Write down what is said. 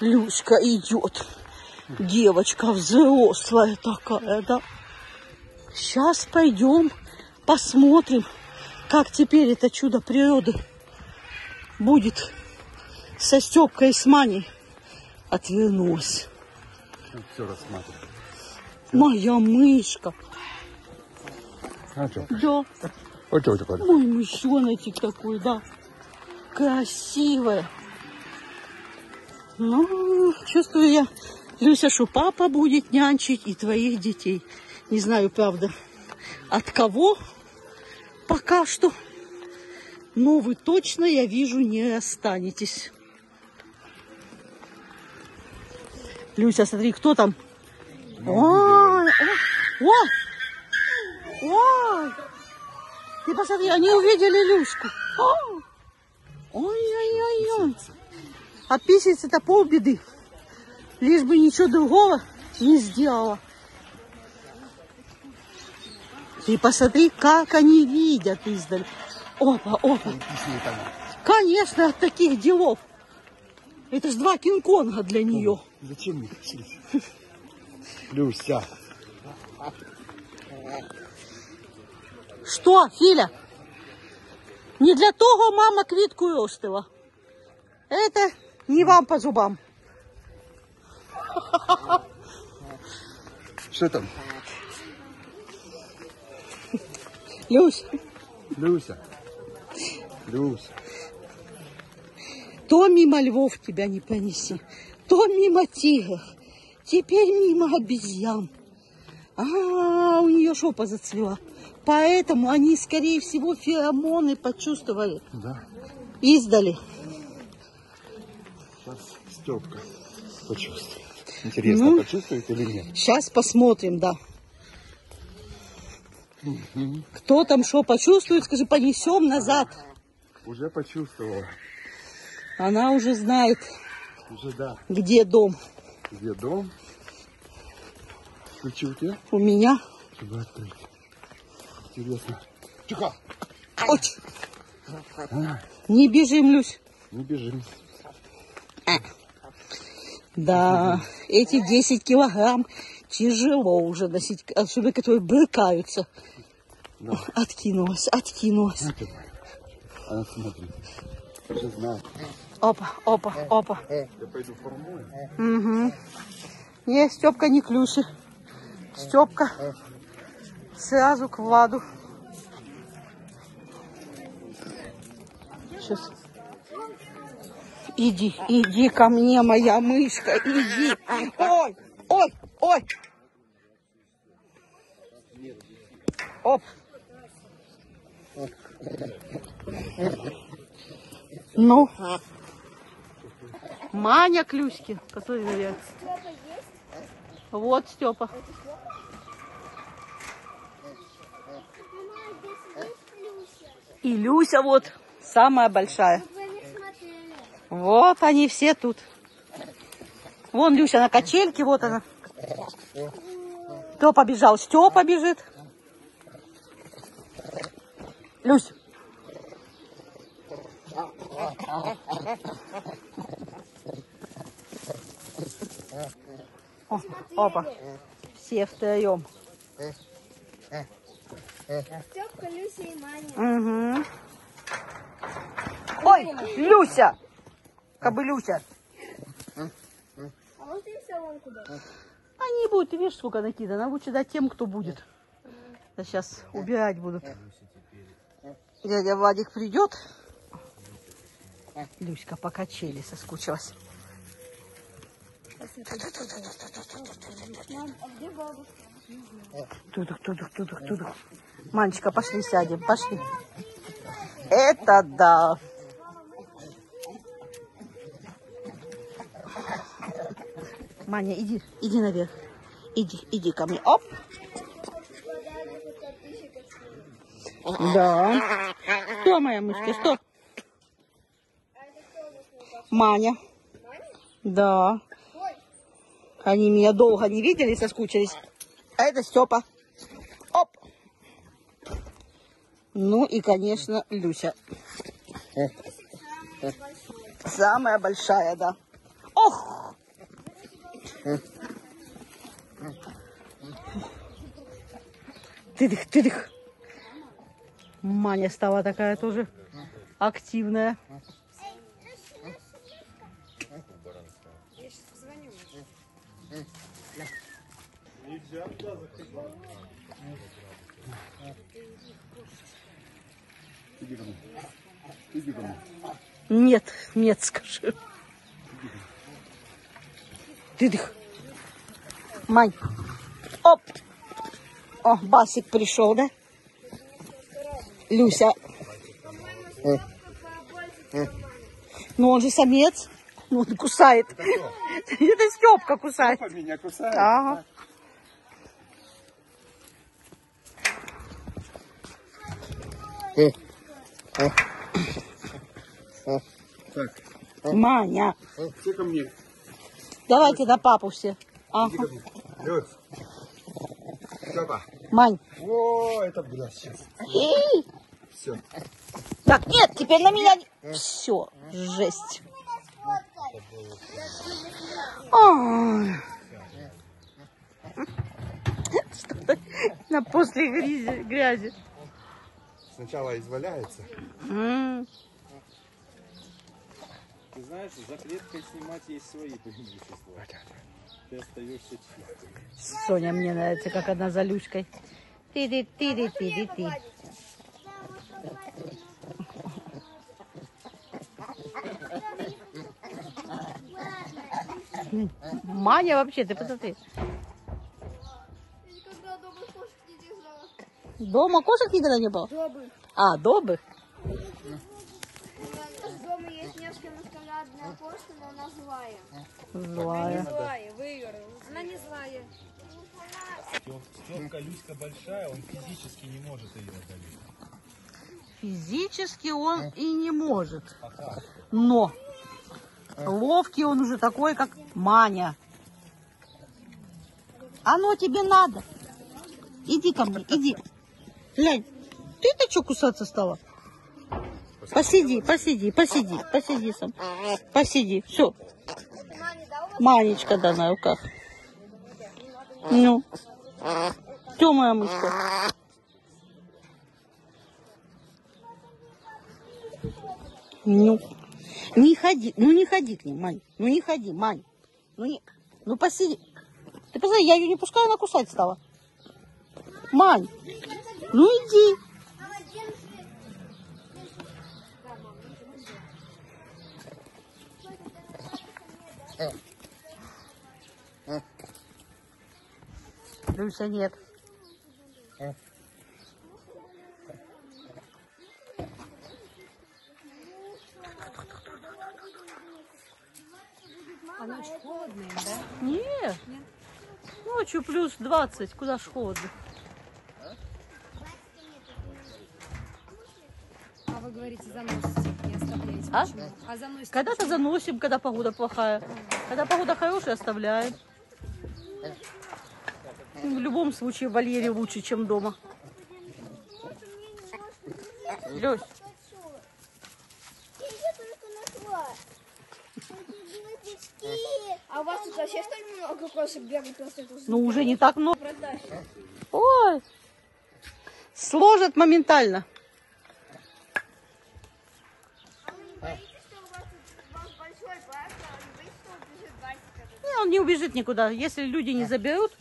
Люська идет. Девочка взрослая такая, да. Сейчас пойдем посмотрим, как теперь это чудо природы будет со Степкой и с Маней. Отвернулась. Все рассматриваю. Моя мышка. А что? Да, Вот что такое? мой мышоночек такой, да. Красивая. Ну, чувствую я, Люся, что папа будет нянчить и твоих детей. Не знаю, правда, от кого пока что. Но вы точно, я вижу, не останетесь. Люся, смотри, кто там? Ой, ой, ой. Ты посмотри, они увидели Люську. О! А писец-то полбеды. Лишь бы ничего другого не сделала. Ты посмотри, как они видят издаль. Опа, опа. Конечно, от таких делов. Это ж два Кинг-Конга для нее. Зачем мне? Люся. Що, Філя? Не для того мама квітку ростила. Это не вам по зубам. Что там? Люсь, Люся. Люся. то мимо львов тебя не понеси, то мимо тигров, теперь мимо обезьян. А, у нее шопа зацвела. Поэтому они, скорее всего, феромоны почувствовали. Да. Издали. Сейчас Степка почувствует. Интересно, Ну. почувствует или нет? Сейчас посмотрим, да. Кто там что почувствует, скажи, понесем назад. Уже почувствовала. Она уже знает, Уже да. где дом. Где дом? Ключи у тебя? У меня. Чтобы открыть. Интересно. Тихо! Ой, не бежим, Люсь. Не бежим. Да, эти 10 килограмм тяжело уже носить, особенно которые брыкаются. Да. Откинулась, откинулась. Она смотрит. Уже знает. Опа, опа, опа. Я пойду формую. Угу. Не, Степка не клюши. Степка сразу к Владу. Сейчас. Иди, иди ко мне, моя мышка, иди. Ой, ой, ой. Оп. Ну. Маня Клюськи, который нравится. Вот Степа. И Люся вот, самая большая. Вот они все тут. Вон Люся на качельке, вот она. Кто побежал? Степа бежит. Люсь. О, опа. Все втроем. Степка, Люся и Маня. Угу. Ой, Люся! Кобылюся. А вот и все вон куда. Они будут, ты видишь, сколько накидано. Лучше дать тем, кто будет. Да сейчас убирать будут. Дядя Владик придет. Люська по качели соскучилась. А? Тудук, тудук, тудук, тудук. Манечка, пошли сядем, пошли. Это да. Маня, иди, иди наверх. Иди, иди ко мне. Оп. Да. Что, моя мышка, что? Маня. Да. Они меня долго не видели, соскучились. А это Степа. Оп. Ну и, конечно, Люся. Самая большая, да. Ох! Тыдых, тыдых. Маня стала такая тоже активная. Нет, нет, скажи. Тыдых. Мань. Оп. О, Басик пришел, да? Люся. Ну он же самец. Ну он кусает. Это Степка кусает. Меня кусает. Ага. Так, Маня. все ко мне. Давайте на папу все. Ага. Люд. Папа. Мань. О, это блядь, сейчас. Эй! Все. Так, нет, теперь на меня... Все, жесть. Что-то на после грязи. грязи. Сначала изваляется. Ты знаешь, за клеткой снимать есть свои преимущества. Ты остаешься чистым. Соня, мне нравится, как она за Люськой. тири тири тири ти Маня вообще, ты посмотри. Дома кошек никогда не было? Добы. А, добы? Несколько маскарадная кошка, но она злая. Злая. Злая, выиграла. Она не злая. Степка, Люська большая, он физически не может ее одолеть. Физически он и не может. Но ловкий он уже такой, как Маня. Оно тебе надо. Иди ко мне, иди. Глянь, ты-то что кусаться стала? Посиди, посиди, посиди, посиди сам. Посиди, все. Манечка, да, на руках. Ну. Что, моя мышка? Ну. Не ходи, ну не ходи к ним, Мань. Ну не ходи, Мань. Ну не, ну посиди. Ты посмотри, я ее не пускаю, она кусать стала. Мань, ну иди. Люся, нет. А ночь холодная, да? Нет. Ночью плюс 20, куда ж холодно. А вы говорите, не оставляете. А? А Когда-то заносим, когда погода плохая. Когда погода хорошая, оставляем. В любом случае в вольере лучше, чем дома. Лёсь. А у вас тут вообще что ли много кошек бегает ну уже не так много. Ой, сложат моментально. А вы не боитесь, что у вас тут у вас большой парк, а вы не боитесь, что убежит Басик? Не, он не убежит никуда. Если люди не заберут,